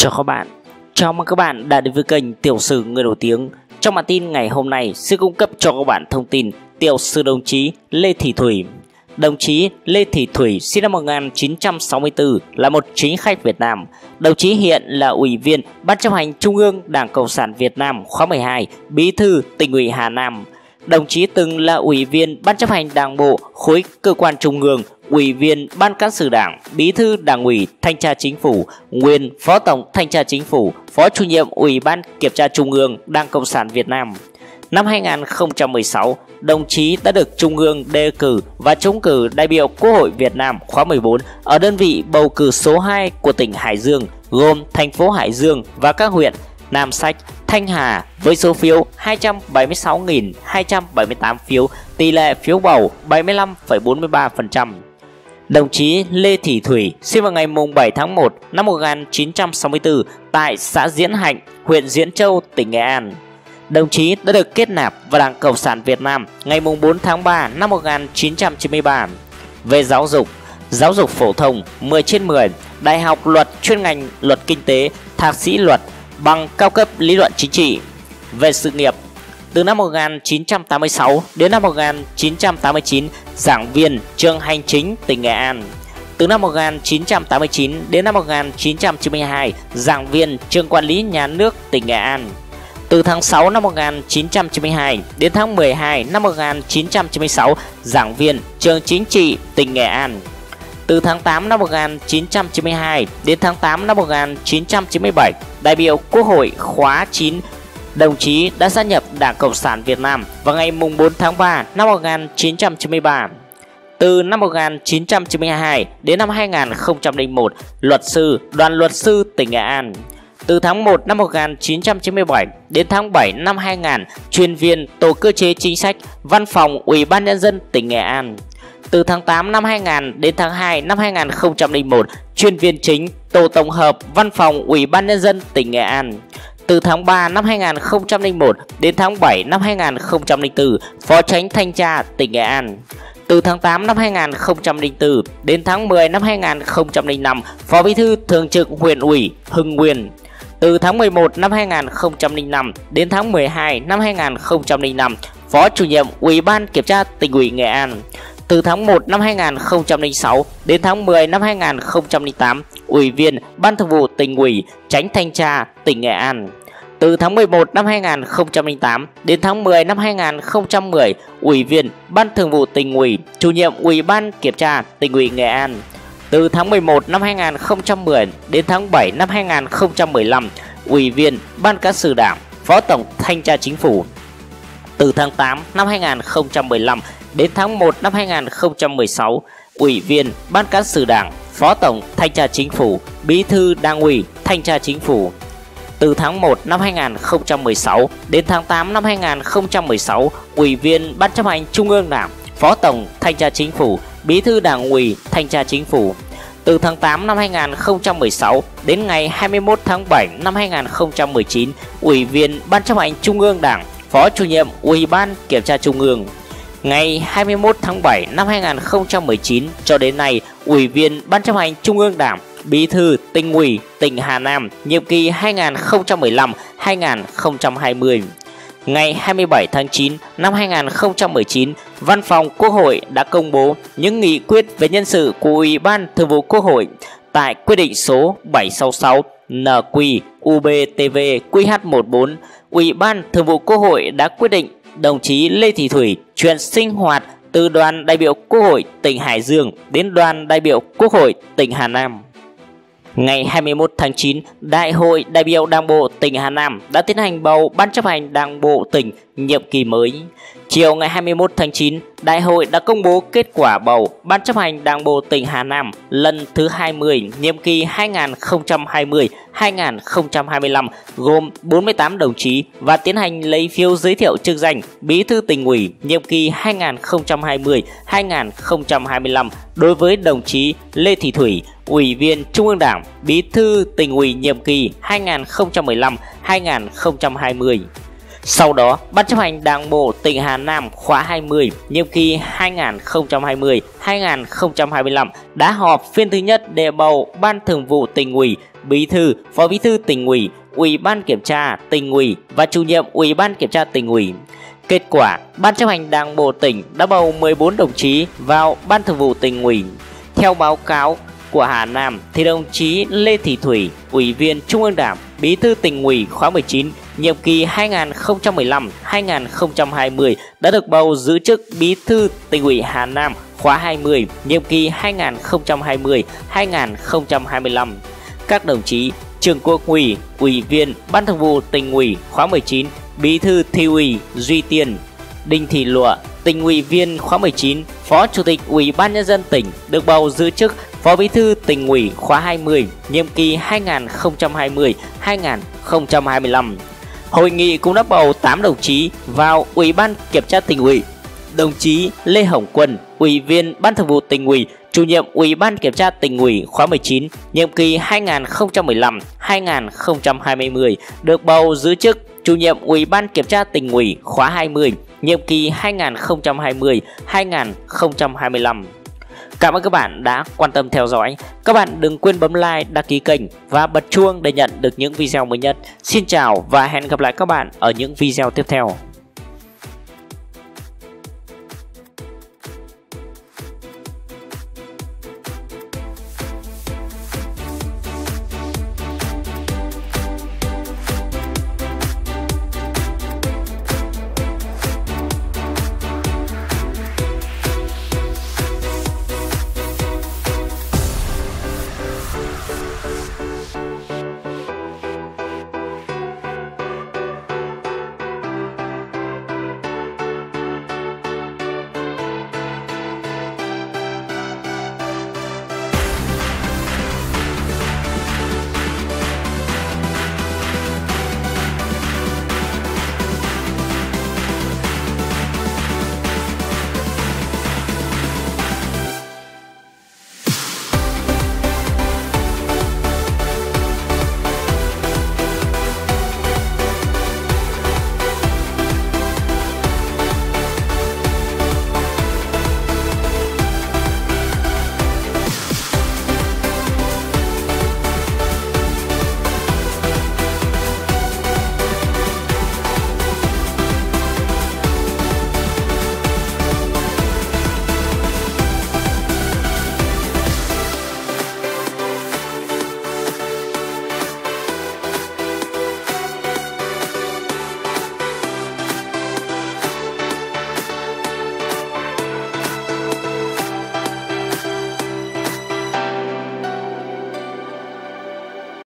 Chào các bạn, chào mừng các bạn đã đến với kênh Tiểu sử người nổi tiếng. Trong bản tin ngày hôm nay sẽ cung cấp cho các bạn thông tin Tiểu sử đồng chí Lê Thị Thủy. Đồng chí Lê Thị Thủy sinh năm 1964 là một chính khách Việt Nam. Đồng chí hiện là ủy viên Ban chấp hành Trung ương Đảng Cộng sản Việt Nam khóa 12, bí thư tỉnh ủy Hà Nam. Đồng chí từng là ủy viên Ban chấp hành Đảng bộ khối cơ quan trung ương, ủy viên Ban cán sự Đảng, bí thư Đảng ủy, thanh tra chính phủ, nguyên phó tổng thanh tra chính phủ, phó chủ nhiệm Ủy ban kiểm tra Trung ương Đảng Cộng sản Việt Nam. Năm 2016, đồng chí đã được Trung ương đề cử và trúng cử đại biểu Quốc hội Việt Nam khóa 14 ở đơn vị bầu cử số 2 của tỉnh Hải Dương, gồm thành phố Hải Dương và các huyện Nam Sách, Thanh Hà với số phiếu 276.278 phiếu, tỷ lệ phiếu bầu 75,43%. Đồng chí Lê Thị Thủy sinh vào ngày 7 tháng 1 năm 1964 tại xã Diễn Hạnh, huyện Diễn Châu, tỉnh Nghệ An. Đồng chí đã được kết nạp vào Đảng Cộng sản Việt Nam ngày 4 tháng 3 năm 1993. Về giáo dục, giáo dục phổ thông 10 trên 10, Đại học Luật chuyên ngành Luật Kinh tế, Thạc sĩ Luật, bằng cao cấp lý luận chính trị. Về sự nghiệp, từ năm 1986 đến năm 1989, giảng viên trường hành chính tỉnh Nghệ An. Từ năm 1989 đến năm 1992, giảng viên trường quản lý nhà nước tỉnh Nghệ An. Từ tháng 6 năm 1992 đến tháng 12 năm 1996, giảng viên trường chính trị tỉnh Nghệ An. Từ tháng 8 năm 1992 đến tháng 8 năm 1997, đại biểu Quốc hội khóa 9 đồng chí đã gia nhập Đảng Cộng sản Việt Nam vào ngày 4 tháng 3 năm 1993. Từ năm 1992 đến năm 2001, luật sư, đoàn luật sư tỉnh Nghệ An. Từ tháng 1 năm 1997 đến tháng 7 năm 2000, chuyên viên tổ cơ chế chính sách, văn phòng Ủy ban nhân dân tỉnh Nghệ An. Từ tháng 8 năm 2000 đến tháng 2 năm 2001, chuyên viên chính tổ tổng hợp văn phòng Ủy ban nhân dân tỉnh Nghệ An. Từ tháng 3 năm 2001 đến tháng 7 năm 2004, Phó Tránh Thanh tra tỉnh Nghệ An. Từ tháng 8 năm 2004 đến tháng 10 năm 2005, Phó Bí thư Thường trực huyện ủy Hưng Nguyên. Từ tháng 11 năm 2005 đến tháng 12 năm 2005, Phó chủ nhiệm Ủy ban Kiểm tra tỉnh ủy Nghệ An. Từ tháng 1 năm 2006 đến tháng 10 năm 2008, Ủy viên Ban Thường vụ tỉnh ủy, Tránh Thanh tra tỉnh Nghệ An. Từ tháng 11 năm 2008 đến tháng 10 năm 2010, Ủy viên Ban Thường vụ tỉnh ủy, Chủ nhiệm Ủy ban Kiểm tra tỉnh ủy Nghệ An. Từ tháng 11 năm 2010 đến tháng 7 năm 2015, Ủy viên Ban Cán sự Đảng, Phó Tổng Thanh tra Chính phủ. Từ tháng 8 năm 2015 đến tháng 1 năm 2016, Ủy viên Ban Cán sự Đảng, Phó Tổng Thanh tra Chính phủ, Bí thư Đảng ủy Thanh tra Chính phủ. Từ tháng 1 năm 2016 đến tháng 8 năm 2016, Ủy viên Ban chấp hành Trung ương Đảng, Phó Tổng Thanh tra Chính phủ, Bí thư Đảng ủy Thanh tra Chính phủ. Từ tháng 8 năm 2016 đến ngày 21 tháng 7 năm 2019, Ủy viên Ban chấp hành Trung ương Đảng, Phó chủ nhiệm Ủy ban Kiểm tra Trung ương. Ngày 21 tháng 7 năm 2019 cho đến nay, Ủy viên Ban chấp hành Trung ương Đảng, Bí thư tỉnh ủy tỉnh Hà Nam nhiệm kỳ 2015-2020. Ngày 27 tháng 9 năm 2019, Văn phòng Quốc hội đã công bố những nghị quyết về nhân sự của Ủy ban Thường vụ Quốc hội tại quyết định số 766 NQ UBTV QH14, Ủy ban Thường vụ Quốc hội đã quyết định đồng chí Lê Thị Thủy chuyển sinh hoạt từ đoàn đại biểu Quốc hội tỉnh Hải Dương đến đoàn đại biểu Quốc hội tỉnh Hà Nam. Ngày 21 tháng 9, Đại hội đại biểu Đảng bộ tỉnh Hà Nam đã tiến hành bầu Ban chấp hành Đảng bộ tỉnh nhiệm kỳ mới. Chiều ngày 21 tháng 9, Đại hội đã công bố kết quả bầu Ban chấp hành Đảng bộ tỉnh Hà Nam lần thứ 20 nhiệm kỳ 2020-2025 gồm 48 đồng chí và tiến hành lấy phiếu giới thiệu chức danh Bí thư tỉnh ủy nhiệm kỳ 2020-2025 đối với đồng chí Lê Thị Thủy, Ủy viên Trung ương Đảng, Bí thư tỉnh ủy nhiệm kỳ 2015-2020. Sau đó, Ban chấp hành Đảng bộ tỉnh Hà Nam khóa 20, nhiệm kỳ 2020-2025 đã họp phiên thứ nhất để bầu Ban Thường vụ tỉnh ủy, Bí thư, Phó Bí thư tỉnh ủy, Ủy ban kiểm tra tỉnh ủy và chủ nhiệm Ủy ban kiểm tra tỉnh ủy. Kết quả, Ban chấp hành Đảng bộ tỉnh đã bầu 14 đồng chí vào Ban Thường vụ tỉnh ủy. Theo báo cáo của Hà Nam thì đồng chí Lê Thị Thủy, Ủy viên Trung ương Đảng, Bí thư tỉnh ủy khóa 19, nhiệm kỳ 2015-2020 đã được bầu giữ chức Bí thư tỉnh ủy Hà Nam khóa 20, nhiệm kỳ 2020-2025. Các đồng chí Trường Quốc ủy, Ủy viên Ban Thường vụ tỉnh ủy khóa 19, Bí thư Thị ủy Duy Tiên, Đinh Thị Lụa, tỉnh ủy viên khóa 19, Phó Chủ tịch Ủy ban nhân dân tỉnh được bầu giữ chức Phó Bí thư tỉnh ủy khóa 20, nhiệm kỳ 2020-2025. Hội nghị cũng đã bầu 8 đồng chí vào Ủy ban kiểm tra tỉnh ủy. Đồng chí Lê Hồng Quân, Ủy viên Ban Thường vụ tỉnh ủy, chủ nhiệm Ủy ban kiểm tra tỉnh ủy khóa 19, nhiệm kỳ 2015-2020 được bầu giữ chức chủ nhiệm Ủy ban kiểm tra tỉnh ủy khóa 20, nhiệm kỳ 2020-2025. Cảm ơn các bạn đã quan tâm theo dõi. Các bạn đừng quên bấm like, đăng ký kênh và bật chuông để nhận được những video mới nhất. Xin chào và hẹn gặp lại các bạn ở những video tiếp theo.